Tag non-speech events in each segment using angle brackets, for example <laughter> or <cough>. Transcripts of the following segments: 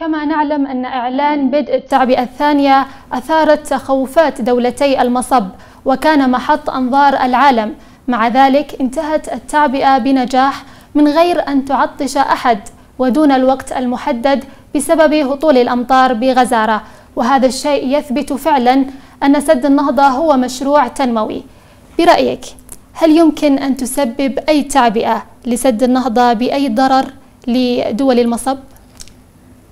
كما نعلم أن إعلان بدء التعبئة الثانية أثارت تخوفات دولتي المصب وكان محط أنظار العالم. مع ذلك انتهت التعبئة بنجاح من غير أن تعطش أحد ودون الوقت المحدد بسبب هطول الأمطار بغزارة. وهذا الشيء يثبت فعلا أن سد النهضة هو مشروع تنموي. برأيك هل يمكن أن تسبب أي تعبئة لسد النهضة بأي ضرر لدول المصب؟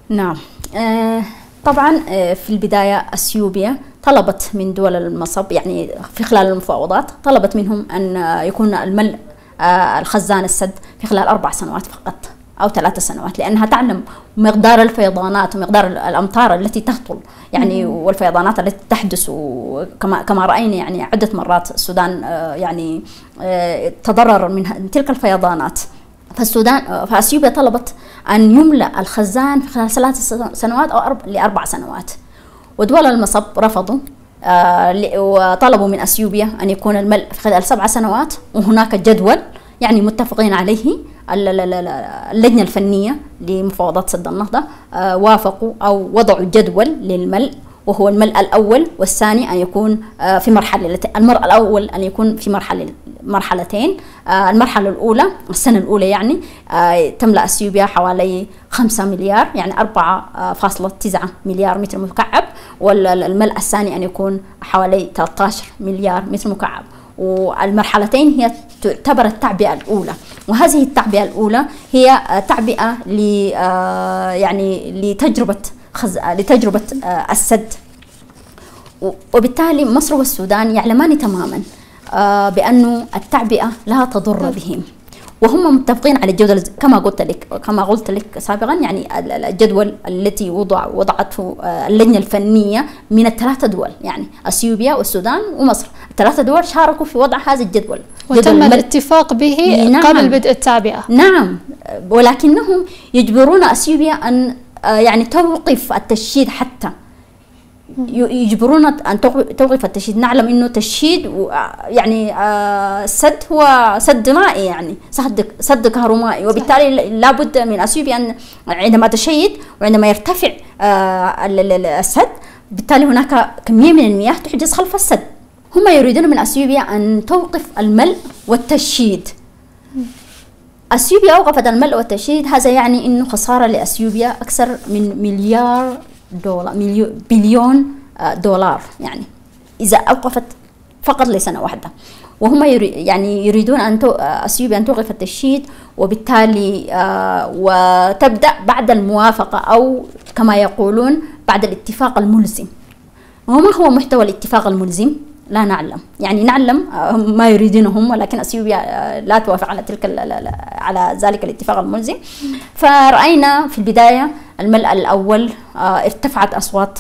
نعم. آه طبعا آه في البداية أثيوبيا طلبت من دول المصب يعني في خلال المفاوضات طلبت منهم أن يكون الملء آه الخزان السد في خلال أربع سنوات فقط أو ثلاث سنوات لأنها تعلم مقدار الفيضانات ومقدار الأمطار التي تهطل يعني والفيضانات التي تحدث كما كما رأينا يعني عدة مرات السودان يعني تضرر من تلك الفيضانات. فالسودان فأثيوبيا طلبت أن يملأ الخزان في خلال ثلاث سنوات أو أرب... لأربع سنوات. ودول المصب رفضوا آه وطلبوا من أثيوبيا أن يكون الملء في خلال سبع سنوات وهناك جدول يعني متفقين عليه اللجنة الفنية لمفاوضات سد النهضة آه وافقوا أو وضعوا جدول للملء وهو الملء الأول والثاني أن يكون في مرحلة المرء الأول أن يكون في مرحلة مرحلتين المرحلة الأولى السنة الأولى يعني تملأ أثيوبيا حوالي 5 مليار يعني 4.9 مليار متر مكعب والملء الثاني أن يكون حوالي 13 مليار متر مكعب. والمرحلتين هي تعتبر التعبئة الأولى. وهذه التعبئة الأولى هي تعبئة ل يعني لتجربة خز... لتجربة السد. وبالتالي مصر والسودان يعلمان تماما بأنه التعبئة لا تضر بهم. وهم متفقين على الجدول كما قلت لك كما قلت لك سابقا يعني الجدول التي وضع وضعته اللجنة الفنية من الثلاثة دول يعني أثيوبيا والسودان ومصر. الثلاثة دول شاركوا في وضع هذا الجدول. وتم الاتفاق به نعم. قبل بدء التعبئة. نعم. ولكنهم يجبرون أثيوبيا أن يعني توقف التشييد حتى. يجبرون أن توقف التشييد نعلم إنه تشييد يعني السد هو سد مائي يعني سد سد كهرومائي وبالتالي لابد من اثيوبيا ان عندما تشيد وعندما يرتفع السد بالتالي هناك كمية من المياه تحجز خلف السد. هم يريدون من اثيوبيا ان توقف الملء والتشييد أثيوبيا اوقفت الملء والتشييد هذا يعني إنه خسارة لأثيوبيا أكثر من مليار دولار مليون بليون دولار يعني إذا أوقفت فقط لسنة واحدة. وهم يري يعني يريدون أن أثيوبيا أن توقف التشييد وبالتالي وتبدأ بعد الموافقة أو كما يقولون بعد الاتفاق الملزم. وما هو محتوى الاتفاق الملزم؟ لا نعلم. يعني نعلم ما يريدونه هم ولكن اثيوبيا لا توافق على تلك على ذلك الاتفاق الملزم. فرأينا في البداية الملأ الأول ارتفعت أصوات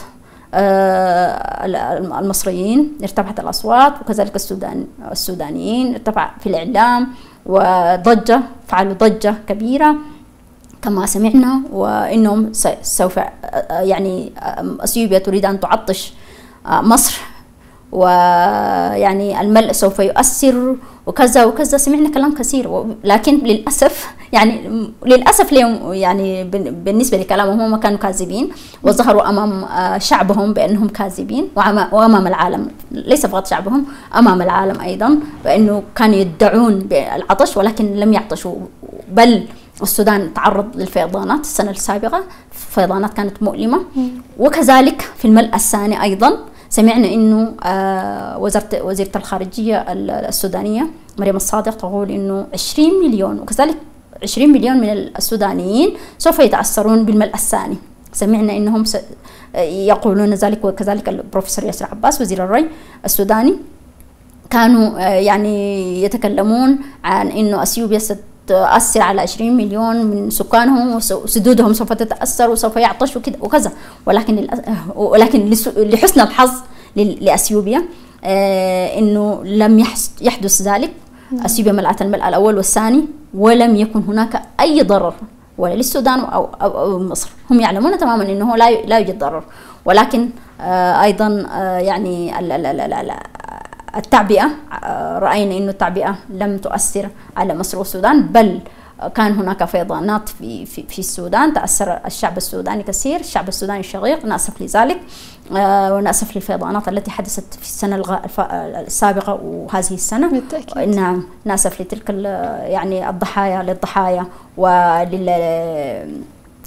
المصريين ارتفعت الأصوات وكذلك السودان السودانيين ارتفع في الإعلام وضجة فعلوا ضجة كبيرة كما سمعنا وإنهم سوف يعني اثيوبيا تريد أن تعطش مصر ويعني الملء سوف يؤثر وكذا وكذا. سمعنا كلام كثير لكن للأسف يعني للأسف اليوم يعني بالنسبة لكلامهم هم كانوا كاذبين وظهروا أمام شعبهم بأنهم كاذبين وأمام العالم. ليس فقط شعبهم أمام العالم أيضا بأنه كانوا يدعون بالعطش ولكن لم يعطشوا. بل السودان تعرض للفيضانات السنة السابقة. فيضانات كانت مؤلمة. وكذلك في الملء الثاني أيضا سمعنا إنه آه وزارة وزيرة الخارجية السودانية مريم الصادق تقول إنه 20 مليون وكذلك 20 مليون من السودانيين سوف يتأثرون بالملء الثاني. سمعنا إنهم يقولون ذلك وكذلك البروفيسور ياسر عباس وزير الري السوداني كانوا آه يعني يتكلمون عن إنه أثيوبيا تؤثر على 20 مليون من سكانهم وسدودهم سوف تتأثر وسوف يعطشوا كده وكذا. ولكن ولكن لحسن الحظ لأثيوبيا آه إنه لم يحدث ذلك. أثيوبيا ملأت الملأ الأول والثاني ولم يكن هناك أي ضرر ولا للسودان أو أو, أو مصر هم يعلمون تماما إنه لا لا يوجد ضرر. ولكن آه أيضا آه يعني ال ال ال ال التعبئة رأينا أنه التعبئة لم تؤثر على مصر والسودان بل كان هناك فيضانات في في, في السودان تأثر الشعب السوداني كثير الشعب السوداني الشقيق نأسف لذلك آه ونأسف للفيضانات التي حدثت في السنة السابقة وهذه السنة. بالتأكيد. نعم نأسف لتلك يعني الضحايا للضحايا ولل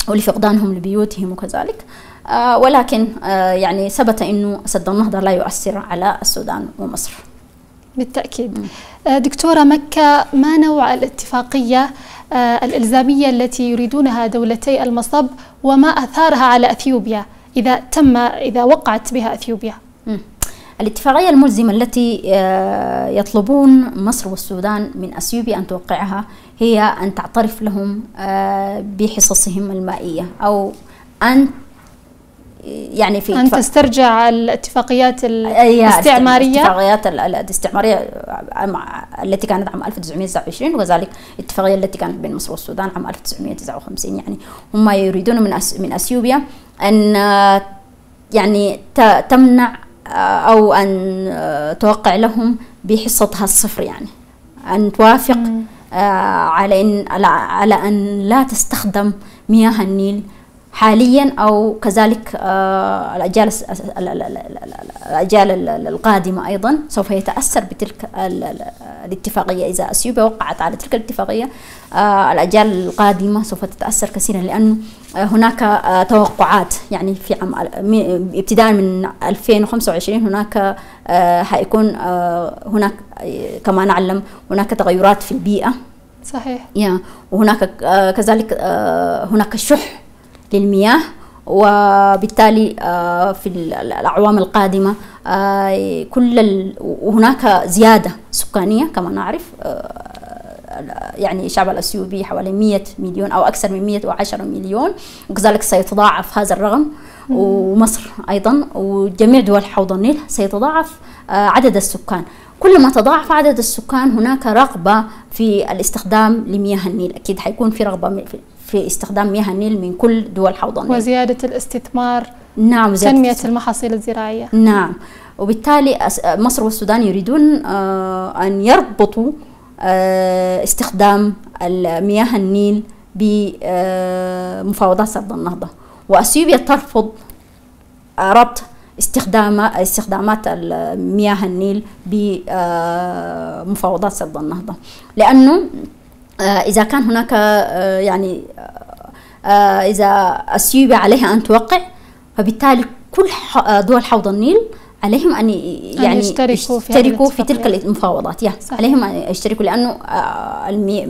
ولفقدانهم لبيوتهم وكذلك. آه ولكن آه يعني ثبت إنه سد النهضة لا يؤثر على السودان ومصر. بالتأكيد. آه دكتورة مكة ما نوع الاتفاقية الإلزامية التي يريدونها دولتي المصب وما آثارها على أثيوبيا إذا تم إذا وقعت بها أثيوبيا؟ الاتفاقية الملزمة التي يطلبون مصر والسودان من أثيوبيا أن توقعها هي أن تعترف لهم بحصصهم المائية أو أن يعني في أن تسترجع الاتفاقيات الاستعمارية؟ الاتفاقيات الاستعمارية التي كانت عام 1929 وكذلك الاتفاقية التي كانت بين مصر والسودان عام 1959 يعني هم يريدون من من أثيوبيا أن يعني تمنع أو أن توقع لهم بحصتها الصفر يعني. أن توافق على إن على أن لا تستخدم مياه النيل حاليا أو كذلك الأجيال الأجيال القادمة أيضا سوف يتأثر بتلك الاتفاقية. إذا أثيوبيا وقعت على تلك الاتفاقية الأجيال القادمة سوف تتأثر كثيرا لأنه هناك توقعات. يعني في عام ابتداء من 2025 هناك حيكون هناك كما نعلم هناك تغيرات في البيئة. صحيح. يا وهناك كذلك هناك شح للمياه وبالتالي في الأعوام القادمة كل وهناك زيادة سكانية كما نعرف يعني الشعب الأثيوبي حوالي 100 مليون أو أكثر من 110 مليون وكذلك سيتضاعف هذا الرقم ومصر أيضا وجميع دول حوض النيل سيتضاعف عدد السكان. كلما تضاعف عدد السكان هناك رغبة في الاستخدام لمياه النيل. أكيد حيكون في رغبة في استخدام مياه النيل من كل دول حوض النيل. وزيادة الاستثمار نعم تنمية المحاصيل الزراعية. نعم. وبالتالي مصر والسودان يريدون أن يربطوا استخدام مياه النيل بمفاوضات سد النهضة. وأثيوبيا ترفض ربط استخدام استخدامات مياه النيل بمفاوضات سد النهضة. لأنه إذا كان هناك يعني إذا أثيوبيا عليها أن توقع فبالتالي كل دول حوض النيل عليهم أن يعني يشتركوا في, يشتركوا في تلك المفاوضات يا صح. عليهم أن يشتركوا لأنه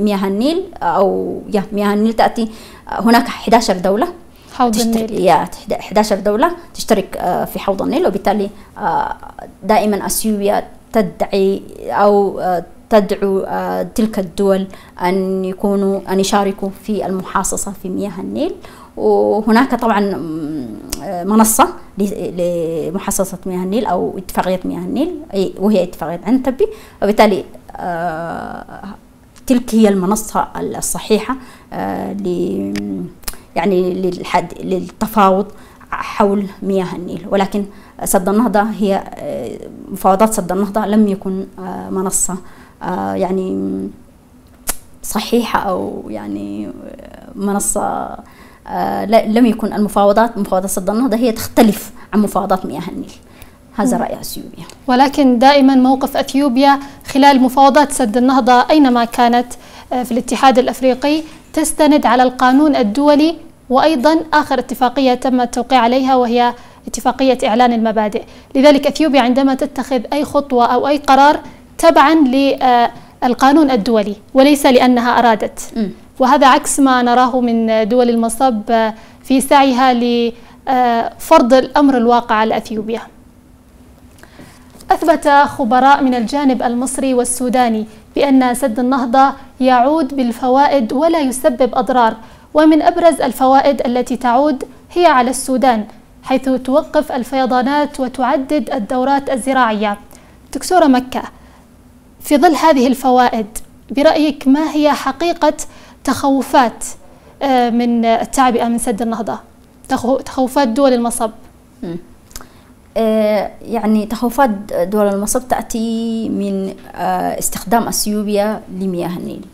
مياه النيل أو يا مياه النيل تأتي هناك 11 دولة حوض النيل يا 11 دولة تشترك في حوض النيل وبالتالي دائما اثيوبيا تدعي أو تدعو تلك الدول أن يكونوا أن يشاركوا في المحاصصة في مياه النيل. وهناك طبعا منصة لمحاصصة مياه النيل أو اتفاقية مياه النيل. وهي اتفاقية عنتبي وبالتالي تلك هي المنصة الصحيحة ل يعني للحد للتفاوض حول مياه النيل. ولكن سد النهضة هي مفاوضات سد النهضة لم يكن منصة يعني صحيحة أو يعني منصة لم يكن المفاوضات مفاوضات سد النهضة هي تختلف عن مفاوضات مياه النيل. هذا رأي أثيوبيا. ولكن دائما موقف أثيوبيا خلال مفاوضات سد النهضة أينما كانت في الاتحاد الأفريقي تستند على القانون الدولي وأيضا آخر اتفاقية تم التوقيع عليها وهي اتفاقية إعلان المبادئ. لذلك أثيوبيا عندما تتخذ أي خطوة أو أي قرار تبعا للقانون الدولي وليس لأنها أرادت. وهذا عكس ما نراه من دول المصب في سعيها لفرض الأمر الواقع على أثيوبيا. أثبت خبراء من الجانب المصري والسوداني بأن سد النهضة يعود بالفوائد ولا يسبب أضرار ومن أبرز الفوائد التي تعود هي على السودان حيث توقف الفيضانات وتعدد الدورات الزراعية. دكتورة مكة في ظل هذه الفوائد برأيك ما هي حقيقة تخوفات من التعبئة من سد النهضة؟ تخوفات دول المصب. يعني تخوفات دول المصب تأتي من استخدام أثيوبيا لمياه النيل.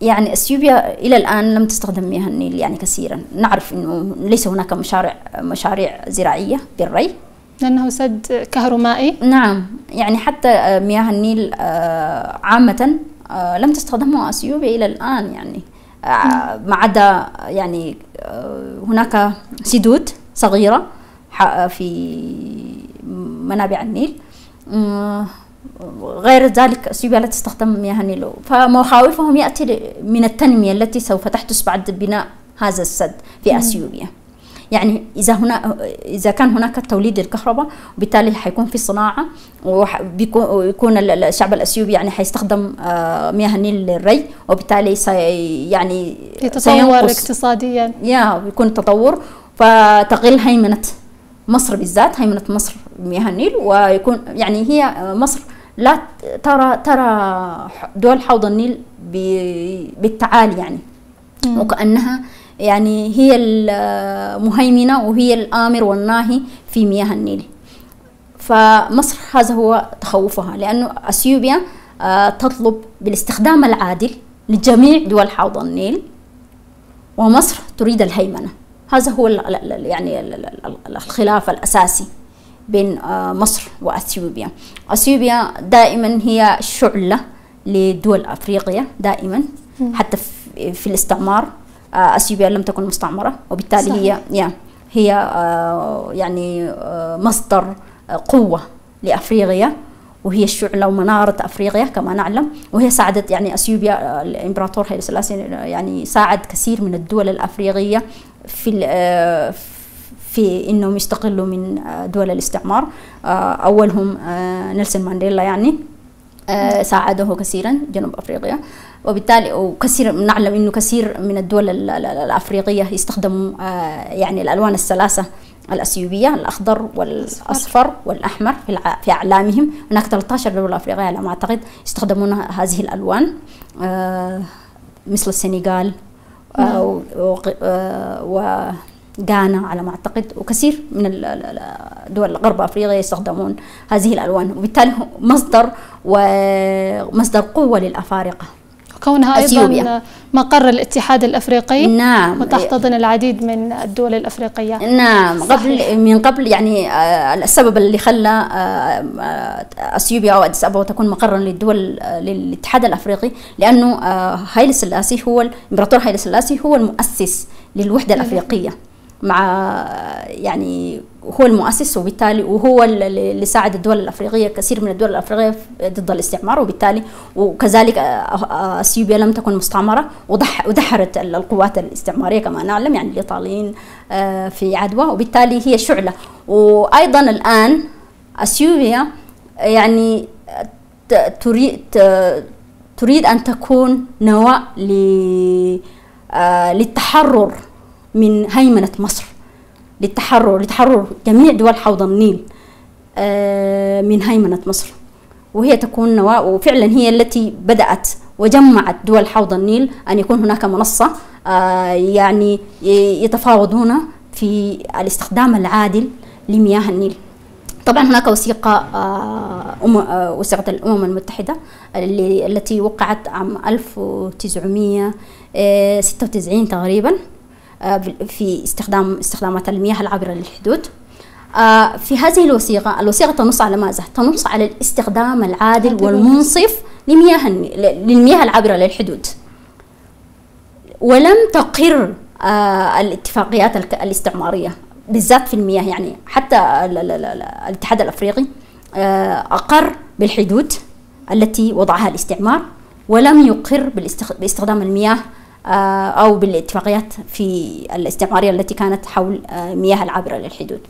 يعني اثيوبيا إلى الآن لم تستخدم مياه النيل يعني كثيرا. نعرف إنه ليس هناك مشاريع مشاريع زراعية بالري. لأنه سد كهرومائي نعم يعني حتى مياه النيل عامة لم تستخدمها أثيوبيا إلى الآن يعني ما عدا يعني هناك سدود صغيرة في منابع النيل. غير ذلك أثيوبيا لا تستخدم مياه النيل. فمخاوفهم يأتي من التنمية التي سوف تحدث بعد بناء هذا السد في أثيوبيا. يعني إذا هنا إذا كان هناك توليد الكهرباء وبالتالي حيكون في صناعة ويكون الشعب الأثيوبي يعني حيستخدم مياه النيل للري وبالتالي سي يعني يتطور اقتصاديا. يا بيكون تطور. فتقل هيمنة مصر بالذات هيمنة مصر بمياه النيل ويكون يعني هي مصر لا ترى ترى دول حوض النيل بالتعالي يعني. وكأنها يعني هي المهيمنة وهي الآمر والناهي في مياه النيل. فمصر هذا هو تخوفها لأنه أثيوبيا تطلب بالاستخدام العادل لجميع دول حوض النيل ومصر تريد الهيمنة. هذا هو يعني الخلاف الأساسي بين مصر وأثيوبيا. أثيوبيا دائما هي شعلة لدول أفريقيا دائما حتى في الاستعمار. اثيوبيا لم تكن مستعمرة وبالتالي صحيح. هي يا هي يعني مصدر قوة لأفريقيا وهي الشعلة ومنارة أفريقيا كما نعلم وهي ساعدت يعني أثيوبيا الإمبراطور هيلي سلاسي يعني ساعد كثير من الدول الأفريقية في في إنهم يستقلوا من دول الاستعمار أولهم نيلسون مانديلا يعني ساعده كثيرا جنوب أفريقيا. وبالتالي وكثير نعلم إنه كثير من الدول الأفريقية يستخدموا يعني الألوان الثلاثه الأثيوبية الأخضر والأصفر والأحمر في في أعلامهم. هناك 13 دوله أفريقية على ما أعتقد يستخدمون هذه الألوان مثل السنغال وغانا على ما أعتقد وكثير من دول غرب أفريقيا يستخدمون هذه الألوان وبالتالي مصدر ومصدر قوة للأفارقة. كونها أثيوبيا. أيضا مقر الاتحاد الأفريقي نعم. وتحتضن العديد من الدول الأفريقية. نعم. صحيح. قبل من قبل يعني السبب اللي خلى أثيوبيا أو أديس أبابا تكون مقرا للدول للاتحاد الأفريقي لأنه هايلي سلاسي هو الامبراطور هايلي سلاسي هو المؤسس للوحدة الأفريقية. مع يعني هو المؤسس وبالتالي وهو اللي ساعد الدول الأفريقية كثير من الدول الأفريقية ضد الاستعمار وبالتالي وكذلك أثيوبيا لم تكن مستعمرة ودحرت القوات الاستعمارية كما نعلم يعني الإيطاليين في عدوى وبالتالي هي شعلة. وأيضا الآن أثيوبيا يعني تريد تريد أن تكون نواة للتحرر من هيمنة مصر للتحرر لتحرر جميع دول حوض النيل من هيمنة مصر. وهي تكون نواة وفعلا هي التي بدأت وجمعت دول حوض النيل أن يكون هناك منصة يعني يتفاوضون في الاستخدام العادل لمياه النيل. طبعا هناك وثيقة وثيقة الأمم المتحدة التي وقعت عام 1996 تقريبا. في استخدام استخدامات المياه العابرة للحدود في هذه الوثيقة الوثيقة تنص على ماذا؟ تنص على الاستخدام العادل والمنصف لمياه للمياه العابرة للحدود ولم تقر الاتفاقيات الاستعمارية بالذات في المياه يعني حتى الاتحاد الأفريقي أقر بالحدود التي وضعها الاستعمار ولم يقر باستخدام المياه أو بالاتفاقيات في الاستعمارية التي كانت حول مياه العابرة للحدود.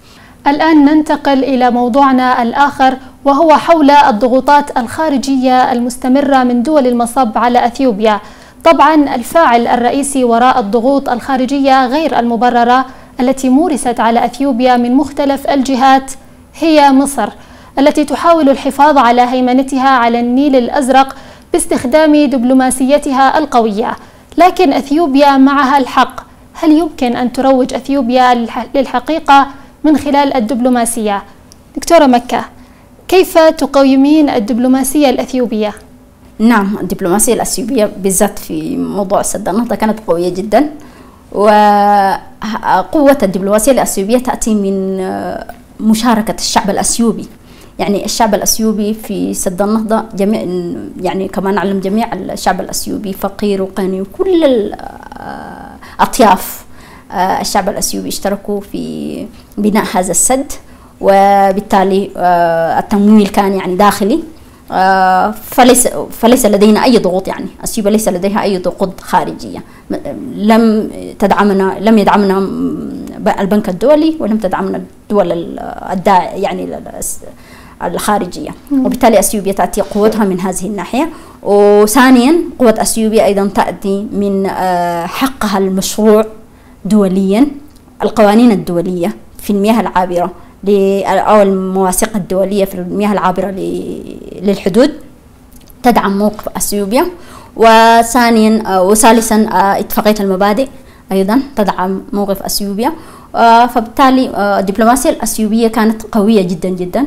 الآن ننتقل إلى موضوعنا الآخر وهو حول الضغوطات الخارجية المستمرة من دول المصب على أثيوبيا. طبعا الفاعل الرئيسي وراء الضغوط الخارجية غير المبررة التي مورست على أثيوبيا من مختلف الجهات هي مصر التي تحاول الحفاظ على هيمنتها على النيل الأزرق باستخدام دبلوماسيتها القوية، لكن إثيوبيا معها الحق، هل يمكن أن تروج إثيوبيا للحقيقة من خلال الدبلوماسية؟ دكتورة مكة، كيف تقيمين الدبلوماسية الإثيوبية؟ نعم الدبلوماسية الأثيوبية بالذات في موضوع سد النهضة كانت قوية جدا وقوة الدبلوماسية الأثيوبية تأتي من مشاركة الشعب الأثيوبي يعني الشعب الأثيوبي في سد النهضة جميع يعني كما نعلم جميع الشعب الأثيوبي فقير وغني وكل الأطياف الشعب الأثيوبي اشتركوا في بناء هذا السد وبالتالي التمويل كان يعني داخلي. فليس فليس لدينا أي ضغوط يعني. أثيوبيا ليس لديها أي ضغوط خارجية. لم تدعمنا لم يدعمنا البنك الدولي ولم تدعمنا الدول الداع يعني الخارجية. وبالتالي أثيوبيا تأتي قوتها من هذه الناحية. وثانيا قوة أثيوبيا أيضا تأتي من حقها المشروع دوليا القوانين الدولية في المياه العابرة أو المواثيق الدولية في المياه العابرة للحدود. تدعم موقف أثيوبيا. وثانيا وثالثا اتفاقية المبادئ أيضا تدعم موقف أثيوبيا. فبالتالي الدبلوماسية الأثيوبية كانت قوية جدا جدا.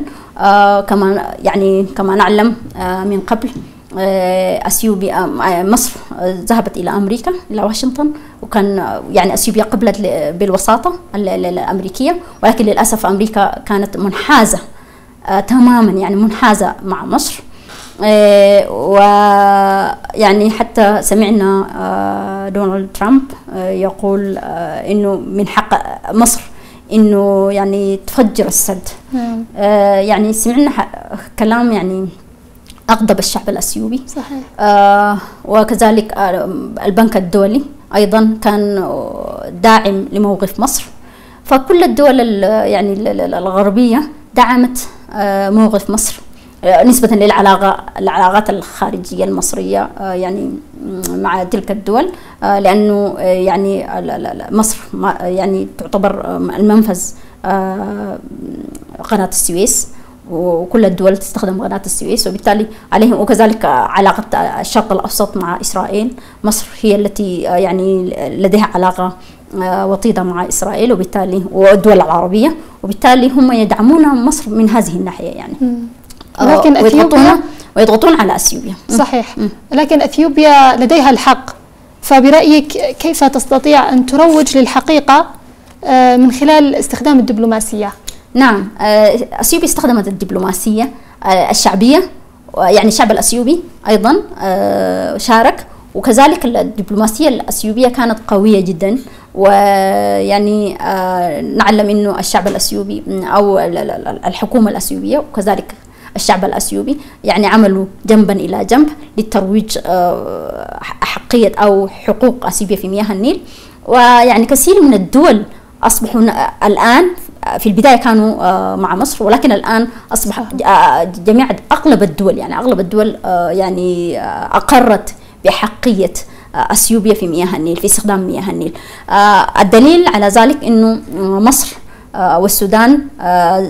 كما يعني كما نعلم من قبل اثيوبيا مصر ذهبت إلى أمريكا إلى واشنطن وكان يعني اثيوبيا قبلت بالوساطة الأمريكية. ولكن للأسف أمريكا كانت منحازة تماما يعني منحازة مع مصر. ويعني حتى سمعنا دونالد ترامب يقول إنه من حق مصر إنه يعني تفجر السد. يعني سمعنا كلام يعني أغضب الشعب الأثيوبي. صحيح. آه وكذلك آه البنك الدولي أيضا كان داعم لموقف مصر. فكل الدول يعني الغربية دعمت آه موقف مصر. آه نسبة للعلاقة العلاقات الخارجية المصرية آه يعني مع تلك الدول آه لأنه آه يعني مصر يعني تعتبر المنفذ آه قناة السويس وكل الدول تستخدم قناة السويس وبالتالي عليهم وكذلك علاقة الشرق الأوسط مع إسرائيل. مصر هي التي يعني لديها علاقة وطيدة مع إسرائيل وبالتالي والدول العربية وبالتالي هم يدعمون مصر من هذه الناحية يعني. لكن أثيوبيا ويضغطون على أثيوبيا. صحيح. لكن أثيوبيا لديها الحق. فبرأيك كيف تستطيع أن تروج للحقيقة من خلال استخدام الدبلوماسية؟ نعم أثيوبيا استخدمت الدبلوماسية الشعبية يعني الشعب الأثيوبي أيضا شارك. وكذلك الدبلوماسية الأثيوبية كانت قوية جدا. ويعني نعلم إنه الشعب الأثيوبي أو الحكومة الأثيوبية وكذلك الشعب الأثيوبي يعني عملوا جنبا إلى جنب للترويج احقيه أو حقوق اثيوبيا في مياه النيل. ويعني كثير من الدول أصبحوا الآن في البداية كانوا مع مصر ولكن الآن أصبح جميع أغلب الدول يعني أغلب الدول يعني أقرت بحقية اثيوبيا في مياه النيل في استخدام مياه النيل. الدليل على ذلك إنه مصر والسودان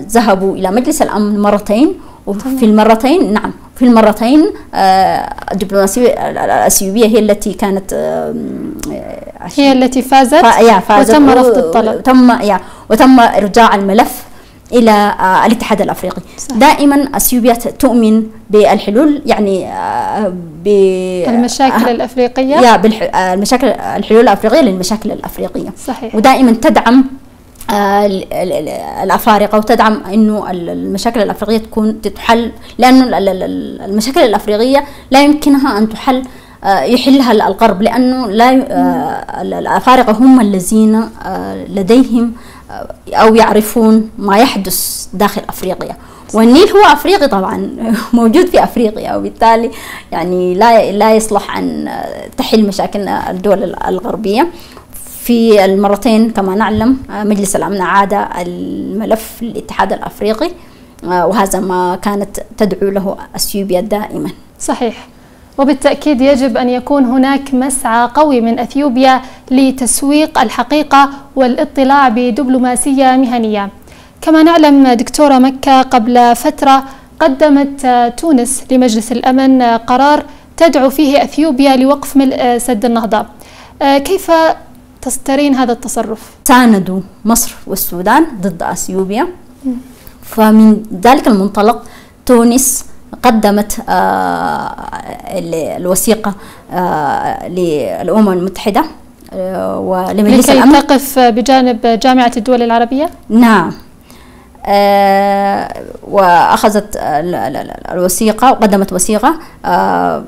ذهبوا إلى مجلس الأمن مرتين وفي المرتين نعم. في المرتين الدبلوماسية الأثيوبية هي التي كانت هي التي فازت, فازت. وتم رفض الطلب. تم يا وتم إرجاع الملف إلى الاتحاد الأفريقي. صح. دائما اثيوبيا تؤمن بالحلول يعني المشاكل الأفريقية؟ يا بالمشاكل الحلول الأفريقية للمشاكل الأفريقية. صحيح. ودائما تدعم الأفارقة وتدعم إنه المشاكل الأفريقية تكون تتحل لأنه المشاكل الأفريقية لا يمكنها أن تحل يحلها الغرب لأنه لا الأفارقة هم الذين لديهم أو يعرفون ما يحدث داخل أفريقيا. والنيل هو أفريقي طبعا <laughs> موجود في أفريقيا وبالتالي يعني لا لا يصلح أن تحل مشاكل الدول الغربية. في المرتين كما نعلم مجلس الأمن عاد الملف للاتحاد الأفريقي وهذا ما كانت تدعو له أثيوبيا دائما. صحيح. وبالتأكيد يجب أن يكون هناك مسعى قوي من أثيوبيا لتسويق الحقيقة والاطلاع بدبلوماسية مهنية. كما نعلم دكتورة مكة قبل فترة قدمت تونس لمجلس الأمن قرار تدعو فيه أثيوبيا لوقف ملء سد النهضة. كيف تسترين هذا التصرف؟ ساندوا مصر والسودان ضد إثيوبيا فمن ذلك المنطلق تونس قدمت الوثيقة للأمم المتحدة ولمجلس لكي الأمن تقف بجانب جامعة الدول العربية؟ نعم آه وأخذت الوثيقة وقدمت وثيقة آه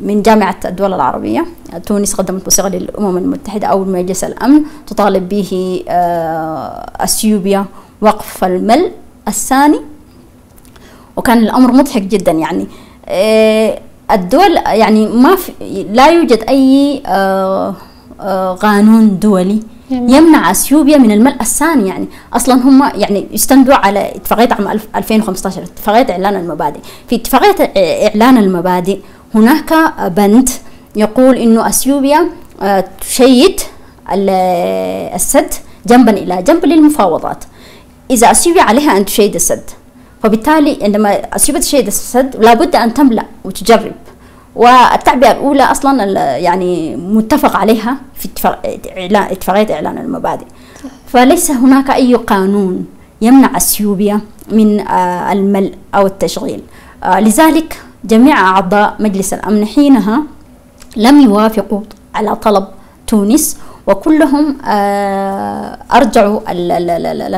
من جامعة الدول العربية. تونس قدمت وثيقة للأمم المتحدة أو مجلس الأمن. تطالب به آه أثيوبيا وقف الملء الثاني. وكان الأمر مضحك جدا يعني. آه الدول يعني ما في لا يوجد أي آه قانون دولي يمنع. أثيوبيا من الملء الثاني يعني. أصلا هم يعني يستندوا على اتفاقية عام 2015 اتفاقية إعلان المبادئ. في اتفاقية إعلان المبادئ هناك بند يقول إنه أثيوبيا تشيد السد جنبا إلى جنب للمفاوضات. إذا أثيوبيا عليها أن تشيد السد فبالتالي عندما أثيوبيا تشيد السد لابد أن تملأ وتجرب. والتعبئة الأولى أصلا يعني متفق عليها في اتفاقية إعلان المبادئ. فليس هناك أي قانون يمنع أثيوبيا من الملء أو التشغيل. لذلك جميع أعضاء مجلس الأمن حينها لم يوافقوا على طلب تونس وكلهم أرجعوا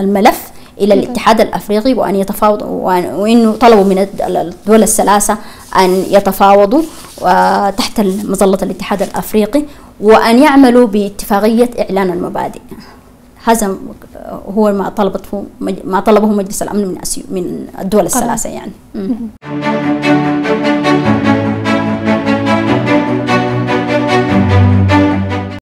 الملف إلى الاتحاد الأفريقي وأن يتفاوضوا وإنه طلبوا من الدول الثلاثة أن يتفاوضوا تحت مظلة الاتحاد الأفريقي وأن يعملوا باتفاقية إعلان المبادئ. هذا هو ما طلبته ما طلبه مجلس الأمن من من الدول الثلاثة يعني.